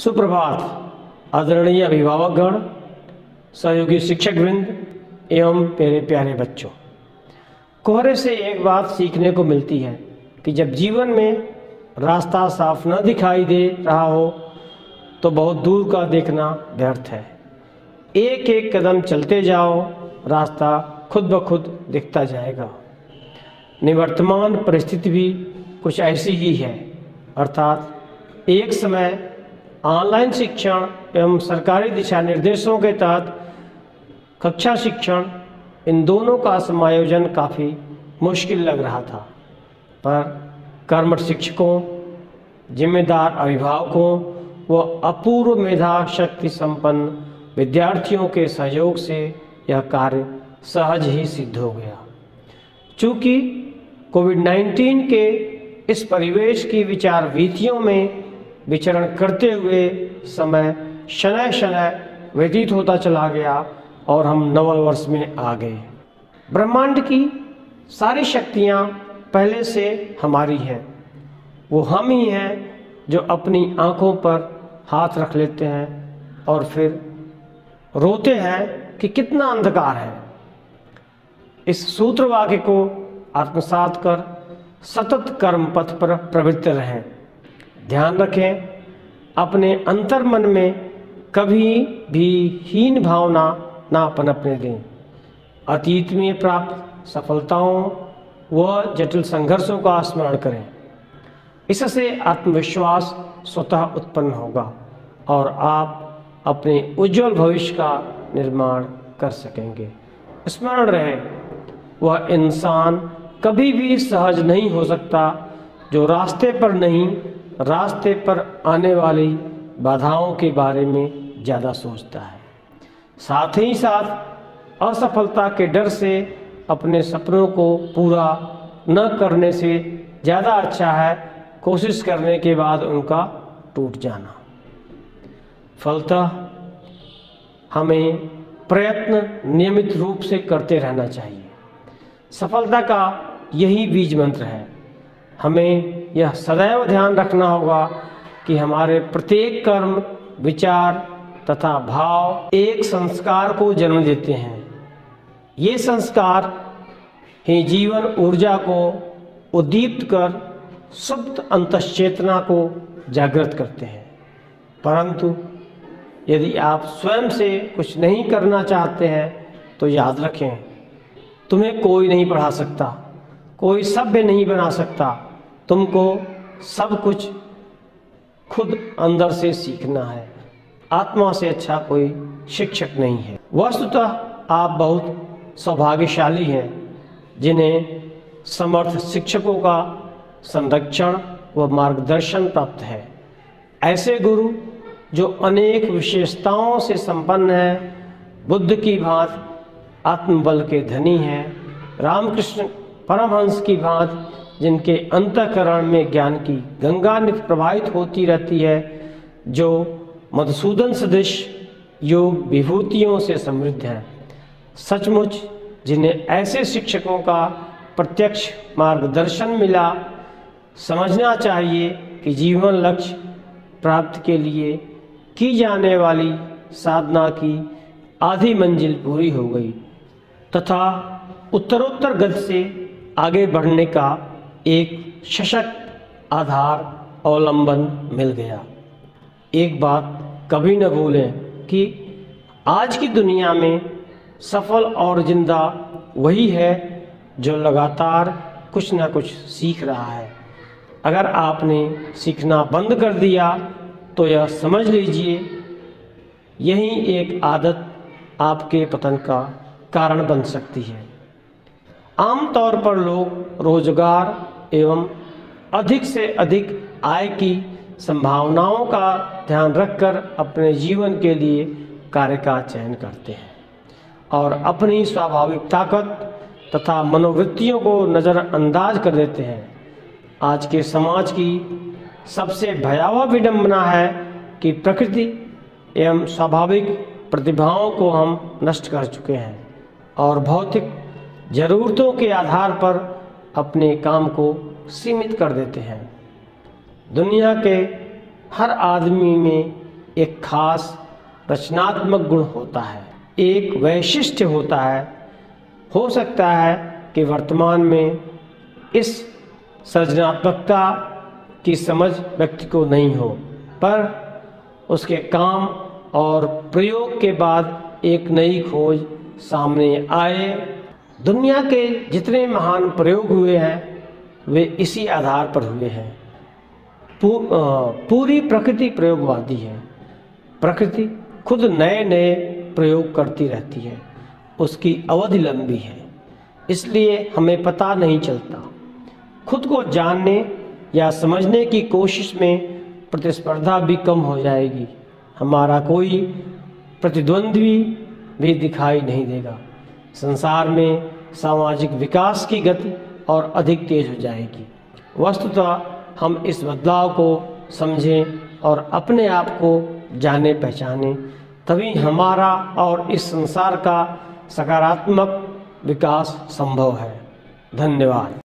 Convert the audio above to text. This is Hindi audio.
सुप्रभात, आदरणीय अभिभावकगण, सहयोगी शिक्षक वृंद एवं मेरे प्यारे बच्चों। कोहरे से एक बात सीखने को मिलती है कि जब जीवन में रास्ता साफ़ न दिखाई दे रहा हो तो बहुत दूर का देखना व्यर्थ है। एक एक कदम चलते जाओ, रास्ता खुद ब खुद दिखता जाएगा। निवर्तमान परिस्थिति भी कुछ ऐसी ही है, अर्थात एक समय ऑनलाइन शिक्षण एवं सरकारी दिशा निर्देशों के तहत कक्षा शिक्षण इन दोनों का समायोजन काफ़ी मुश्किल लग रहा था। पर कर्मठ शिक्षकों, जिम्मेदार अभिभावकों व अपूर्व मेधा शक्ति संपन्न विद्यार्थियों के सहयोग से यह कार्य सहज ही सिद्ध हो गया। चूँकि कोविड 19 के इस परिवेश की विचार वीतियों में विचरण करते हुए समय शनय शनय व्यतीत होता चला गया और हम नवल वर्ष में आ गए। ब्रह्मांड की सारी शक्तियाँ पहले से हमारी हैं। वो हम ही हैं जो अपनी आँखों पर हाथ रख लेते हैं और फिर रोते हैं कि कितना अंधकार है। इस सूत्र वाक्य को आत्मसात कर सतत कर्म पथ पर प्रवृत्त रहें। ध्यान रखें, अपने अंतर मन में कभी भी हीन भावना ना पनपने दें। अतीत में प्राप्त सफलताओं व जटिल संघर्षों का स्मरण करें। इससे आत्मविश्वास स्वतः उत्पन्न होगा और आप अपने उज्जवल भविष्य का निर्माण कर सकेंगे। स्मरण रहे, वह इंसान कभी भी सहज नहीं हो सकता जो रास्ते पर नहीं रास्ते पर आने वाली बाधाओं के बारे में ज़्यादा सोचता है। साथ ही साथ असफलता के डर से अपने सपनों को पूरा न करने से ज़्यादा अच्छा है कोशिश करने के बाद उनका टूट जाना। फलतः हमें प्रयत्न नियमित रूप से करते रहना चाहिए। सफलता का यही बीज मंत्र है। हमें यह सदैव ध्यान रखना होगा कि हमारे प्रत्येक कर्म, विचार तथा भाव एक संस्कार को जन्म देते हैं। ये संस्कार ही जीवन ऊर्जा को उद्दीप्त कर सुप्त अंतश्चेतना को जागृत करते हैं। परंतु यदि आप स्वयं से कुछ नहीं करना चाहते हैं तो याद रखें, तुम्हें कोई नहीं पढ़ा सकता, कोई सभ्य नहीं बना सकता तुमको सब कुछ खुद अंदर से सीखना है। आत्मा से अच्छा कोई शिक्षक नहीं है। वस्तुतः आप बहुत सौभाग्यशाली हैं, जिन्हें समर्थ शिक्षकों का संरक्षण व मार्गदर्शन प्राप्त है। ऐसे गुरु जो अनेक विशेषताओं से संपन्न है, बुद्ध की भांति आत्मबल के धनी हैं, रामकृष्ण परमहंस की भांति जिनके अंतकरण में ज्ञान की गंगा नित प्रवाहित होती रहती है, जो मधुसूदन सदृश योग विभूतियों से समृद्ध है। सचमुच, जिन्हें ऐसे शिक्षकों का प्रत्यक्ष मार्गदर्शन मिला, समझना चाहिए कि जीवन लक्ष्य प्राप्त के लिए की जाने वाली साधना की आधी मंजिल पूरी हो गई, तथा उत्तरोत्तर गति से आगे बढ़ने का एक सशक्त आधार अवलंबन मिल गया। एक बात कभी न भूलें कि आज की दुनिया में सफल और ज़िंदा वही है जो लगातार कुछ ना कुछ सीख रहा है। अगर आपने सीखना बंद कर दिया तो यह समझ लीजिए, यही एक आदत आपके पतन का कारण बन सकती है। आमतौर पर लोग रोज़गार एवं अधिक से अधिक आय की संभावनाओं का ध्यान रखकर अपने जीवन के लिए कार्य का चयन करते हैं और अपनी स्वाभाविक ताकत तथा मनोवृत्तियों को नज़रअंदाज कर देते हैं। आज के समाज की सबसे भयावह विडंबना है कि प्रकृति एवं स्वाभाविक प्रतिभाओं को हम नष्ट कर चुके हैं और भौतिक ज़रूरतों के आधार पर अपने काम को सीमित कर देते हैं। दुनिया के हर आदमी में एक खास रचनात्मक गुण होता है। एक वैशिष्ट्य होता है, हो सकता है कि वर्तमान में इस सृजनात्मकता की समझ व्यक्ति को नहीं हो, पर उसके काम और प्रयोग के बाद एक नई खोज सामने आए दुनिया के जितने महान प्रयोग हुए हैं वे इसी आधार पर हुए हैं। पू, पूरी प्रकृति प्रयोगवादी है। प्रकृति खुद नए नए प्रयोग करती रहती है। उसकी अवधि लंबी है इसलिए हमें पता नहीं चलता। खुद को जानने या समझने की कोशिश में प्रतिस्पर्धा भी कम हो जाएगी। हमारा कोई प्रतिद्वंद्वी भी दिखाई नहीं देगा। संसार में सामाजिक विकास की गति और अधिक तेज हो जाएगी। वस्तुतः हम इस बदलाव को समझें और अपने आप को जाने, पहचाने। तभी हमारा और इस संसार का सकारात्मक विकास संभव है। धन्यवाद।